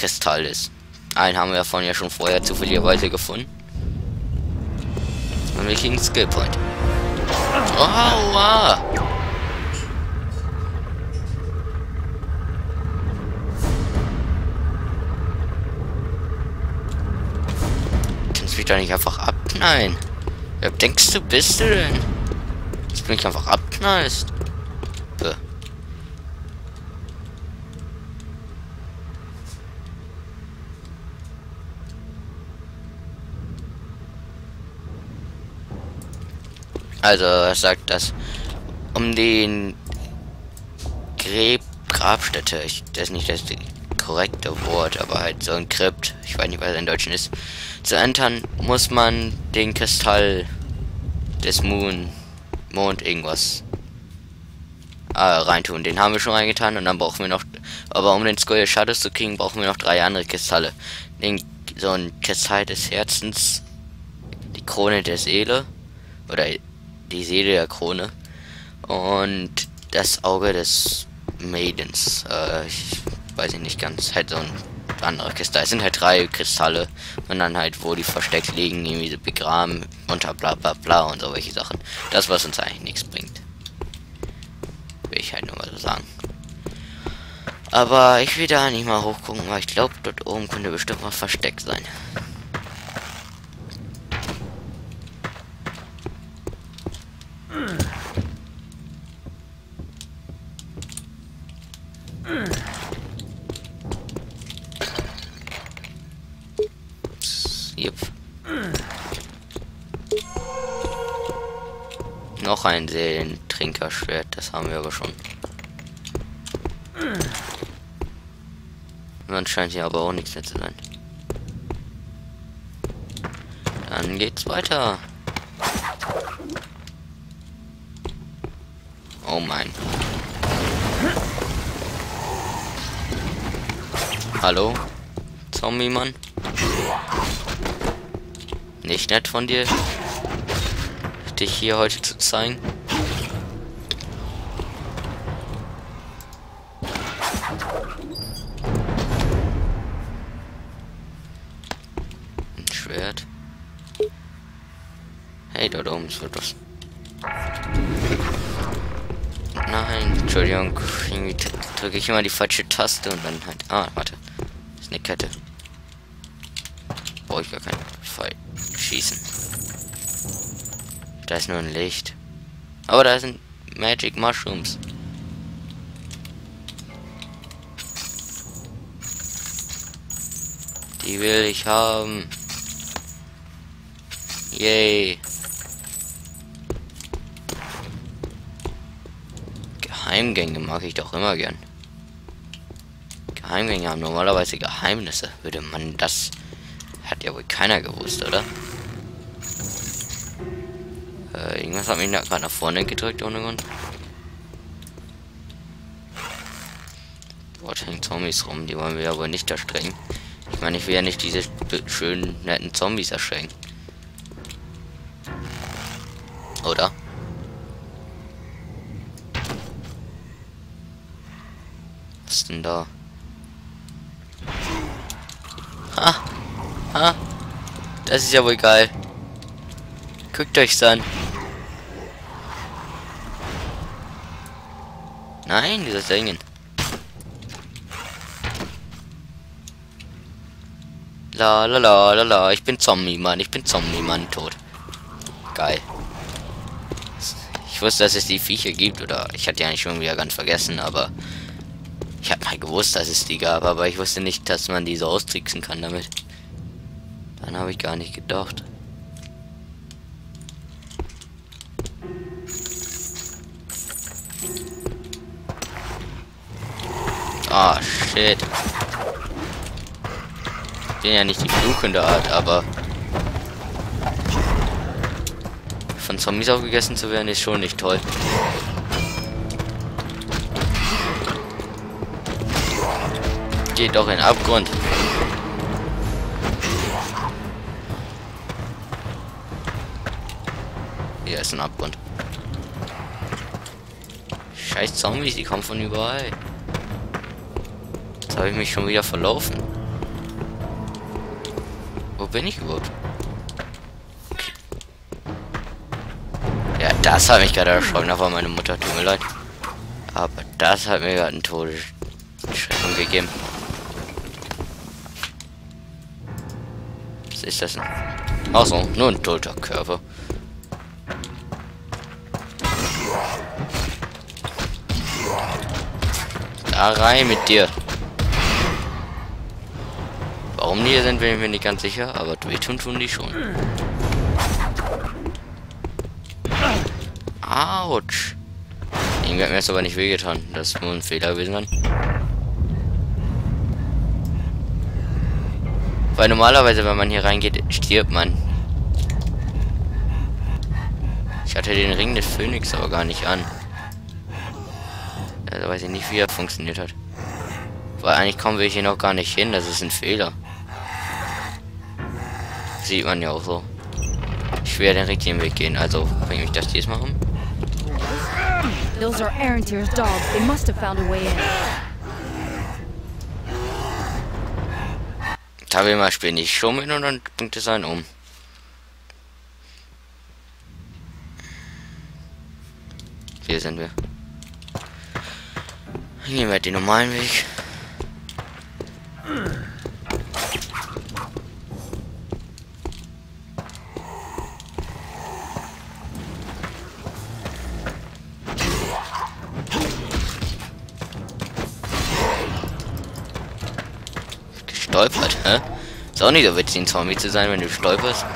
Kristall ist. Einen haben wir davon ja schon vorher zufälligerweise gefunden. Und wir kriegen Skill Point. Wow. Kannst mich doch nicht einfach abknallen. Wer denkst du, bist du denn? Dass du mich einfach abknallst. Bäh. Also, er sagt, dass um den Gräb Grabstätte, ich, das ist nicht das korrekte Wort, aber halt so ein Krypt, ich weiß nicht, was in Deutschen ist, zu entern, muss man den Kristall des Moon, Mond irgendwas äh, reintun. Den haben wir schon reingetan und dann brauchen wir noch, aber um den Skull Shadows zu kriegen, brauchen wir noch drei andere Kristalle. Den, so ein Kristall des Herzens, die Krone der Seele, oder die Seele der Krone und das Auge des Maidens. Äh, ich weiß nicht ganz, halt so ein anderer Kristall. Es sind halt drei Kristalle und dann halt, wo die versteckt liegen, irgendwie begraben unter bla bla bla und so welche Sachen. Das, was uns eigentlich nichts bringt. Will ich halt nur mal so sagen. Aber ich will da nicht mal hochgucken, weil ich glaube, dort oben könnte bestimmt was versteckt sein. Noch ein Seelentrinkerschwert, das haben wir aber schon. Man scheint hier aber auch nichts mehr zu sein. Dann geht's weiter. Oh mein. Hallo? Zombie-Mann? Nicht nett von dir, dich hier heute zu zeigen. Ein Schwert. Hey, dort oben ist etwas. Nein, Entschuldigung. Irgendwie drücke ich immer die falsche Taste und dann halt. Ah, warte. Ist eine Kette. Brauche ich gar keinen Fall schießen. Da ist nur ein Licht. Aber da sind Magic Mushrooms. Die will ich haben. Yay. Geheimgänge mag ich doch immer gern. Geheimgänge haben normalerweise Geheimnisse. Würde man das... Hat ja wohl keiner gewusst, oder? Äh, irgendwas hat mich gerade nach vorne gedrückt ohne Grund. Dort hängen Zombies rum, die wollen wir ja wohl nicht erstrecken. Ich meine, ich will ja nicht diese schönen, netten Zombies erschrecken. Oder? Was ist denn da? Ha! Ha! Das ist ja wohl geil. Guckt euch's an. Nein, dieser Singen. La la la la la, ich bin Zombie, Mann, ich bin Zombie, Mann, tot. Geil. Ich wusste, dass es die Viecher gibt, oder ich hatte ja eigentlich schon wieder ganz vergessen, aber ich habe mal gewusst, dass es die gab, aber ich wusste nicht, dass man die so austricksen kann damit. Dann habe ich gar nicht gedacht. Ah, shit. Ich bin ja nicht die fluchende Art, aber von Zombies aufgegessen zu werden, ist schon nicht toll. Geht doch in den Abgrund. Hier ist ein Abgrund. Scheiß Zombies, die kommen von überall habe ich mich schon wieder verlaufen. bin ich überhaupt? Ja, das hat mich gerade erschrocken. Da war meine Mutter. Tut mir leid. Aber das hat mir gerade einen Todesschrecken gegeben. Was ist das denn? Achso, nur ein toter Körper. Da rein mit dir. Warum die hier sind, bin ich mir nicht ganz sicher, aber wehtun tun die schon. Autsch. Irgendwie hat mir jetzt aber nicht wehgetan. Das ist nur ein Fehler gewesen dann. Weil normalerweise, wenn man hier reingeht, stirbt man. Ich hatte den Ring des Phönix aber gar nicht an. Also weiß ich nicht, wie er funktioniert hat. Weil eigentlich kommen wir hier noch gar nicht hin, das ist ein Fehler. Sieht man ja auch so. Ich werde den richtigen Weg gehen, also bringe ich das diesmal um. Those are Arentir's dogs. They must have found a way in. Da will mal spielen. Ich schon mit und dann bringt es einen um. Hier sind wir. Gehen wir den normalen Weg. Gestolpert, hä? Ist auch nicht so witzig, ein Zombie zu sein, wenn du stolperst.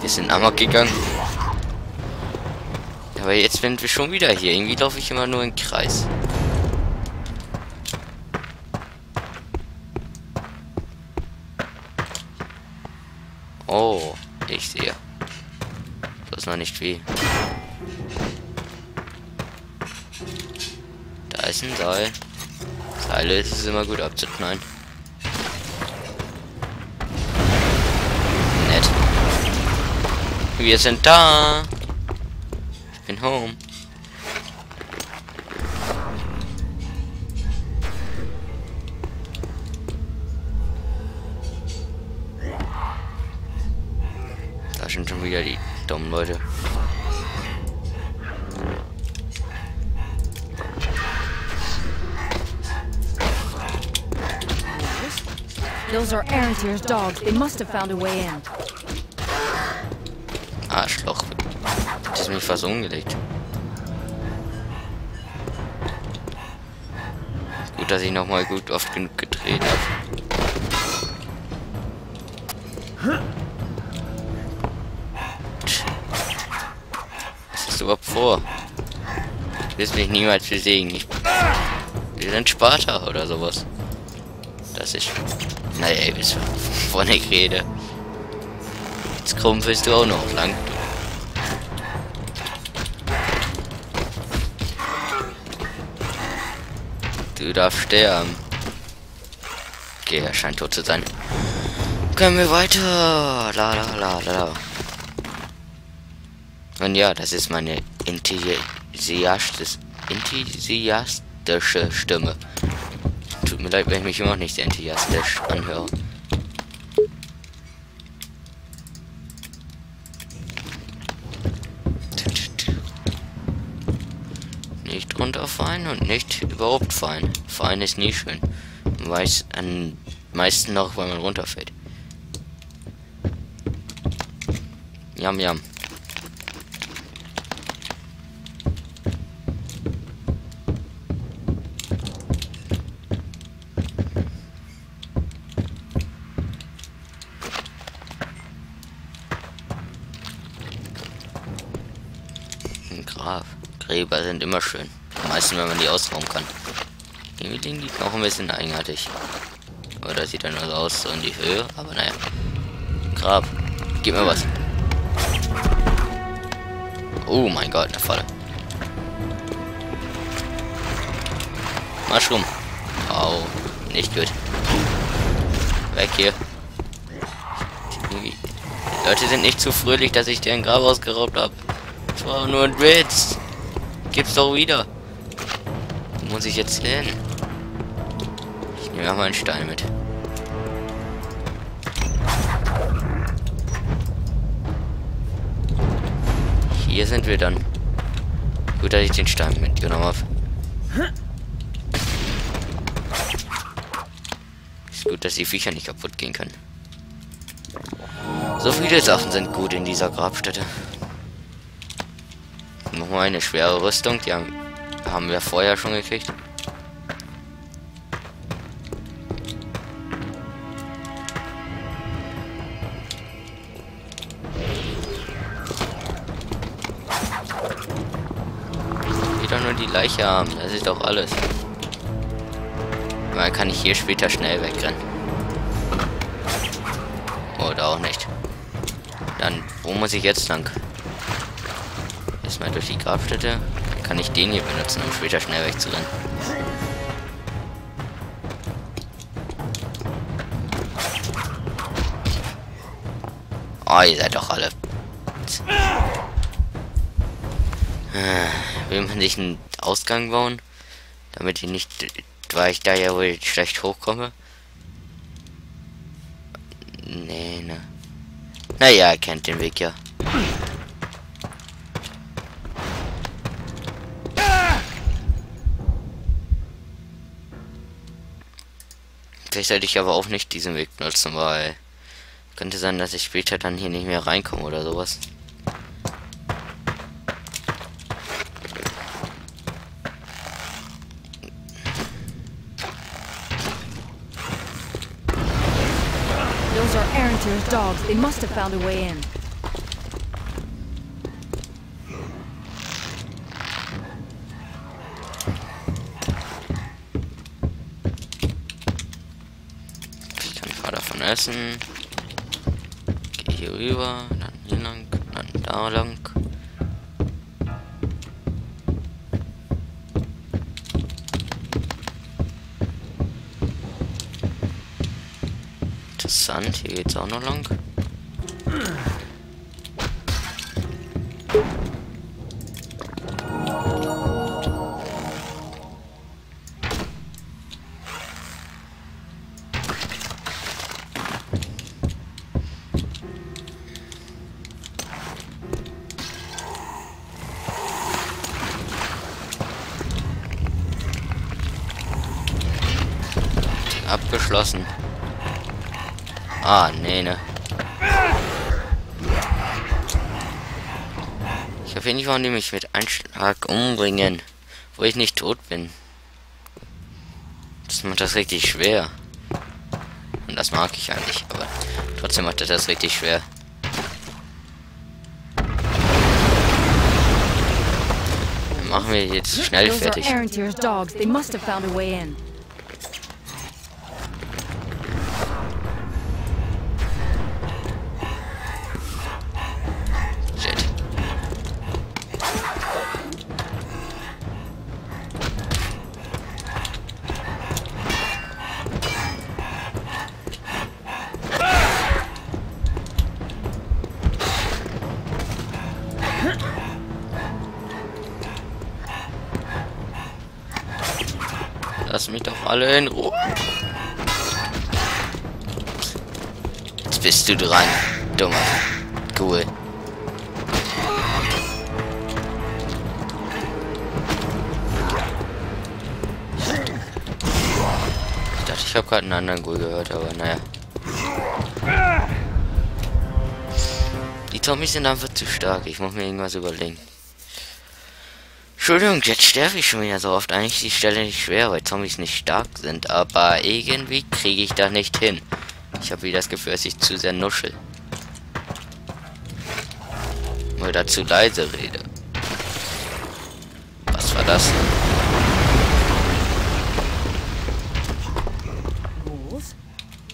Wir sind amok gegangen. Aber jetzt sind wir schon wieder hier. Irgendwie laufe ich immer nur im Kreis. Oh, ich sehe. Das noch nicht wie. Ein Seil. Seile ist es immer gut abzuknallen. Nett. Wir sind da. Ich bin home. Da sind schon wieder die dummen Leute. Those are Arentir's dogs. They must have found a way in. Arschloch. Das ist mich fast umgelegt. Gut, dass ich noch mal gut oft genug gedreht habe. Was ist überhaupt vor? Du wirst mich niemals besiegen. Ich, wir sind Sparta oder sowas. Das ist... Naja, ihr wisst, wovon ich rede. Jetzt krumpelst du auch noch lang. Du darfst sterben. Okay, er scheint tot zu sein. Können wir weiter? La la la la. Und ja, das ist meine enthusiastische Stimme. Tut mir leid, wenn ich mich immer noch nicht enthusiastisch anhöre. Nicht runterfallen und nicht überhaupt fallen. Fallen ist nie schön. Weiß am meisten noch, weil man runterfällt. Jam, jam. Grab. Gräber sind immer schön. Am meisten, wenn man die ausrauben kann. Irgendwie liegen die auch ein bisschen eigenartig. Oder sieht dann nur so aus, so in die Höhe. Aber naja. Grab. Gib mir was. Oh mein Gott, eine Falle. Mushroom. Oh, nicht gut. Weg hier. Die Leute sind nicht zu fröhlich, dass ich dir ein Grab ausgeraubt habe. Das war nur ein Witz. Gib's doch wieder. Wo muss ich jetzt hin? Ich nehme mal einen Stein mit. Hier sind wir dann. Gut, dass ich den Stein mitgenommen habe. Ist gut, dass die Viecher nicht kaputt gehen können. So viele Sachen sind gut in dieser Grabstätte. Nochmal eine schwere Rüstung, die haben, haben wir vorher schon gekriegt. Wieder nur die Leiche haben, das ist doch alles. Man kann ich hier später schnell wegrennen. Oder auch nicht. Dann, wo muss ich jetzt lang? Erstmal durch die Grabstätte. Dann kann ich den hier benutzen, um später schnell wegzurennen. Oh, ihr seid doch alle. Äh, will man sich einen Ausgang bauen? Damit ich nicht, weil ich da ja wohl schlecht hochkomme. Nee, ne. Naja, er kennt den Weg ja. Vielleicht sollte ich aber auch nicht diesen Weg benutzen, weil könnte sein, dass ich später dann hier nicht mehr reinkomme oder sowas. Those are Erranter's dogs. They must have found a way in. Ich kann ein paar davon essen. Gehe hier rüber, dann hier lang, dann da lang. Interessant, hier geht's auch noch lang. Abgeschlossen. Ah, nee, ne. Ich hoffe nicht, warum die mich mit Einschlag umbringen, wo ich nicht tot bin. Das macht das richtig schwer. Und das mag ich eigentlich, aber trotzdem macht das, das richtig schwer. Dann machen wir jetzt schnell fertig. Alle in Ruhe. Jetzt bist du dran, dummer. Cool. Ich dachte, ich habe gerade einen anderen Ghoul gehört, aber naja. Die Zombies sind einfach zu stark. Ich muss mir irgendwas überlegen. Entschuldigung, jetzt sterbe ich schon wieder so oft. Eigentlich die Stelle nicht schwer, weil Zombies nicht stark sind. Aber irgendwie kriege ich da nicht hin. Ich habe wieder das Gefühl, dass ich zu sehr nuschel. Oder zu leise rede. Was war das?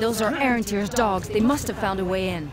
Those are Erranter's dogs. They must have found a way in.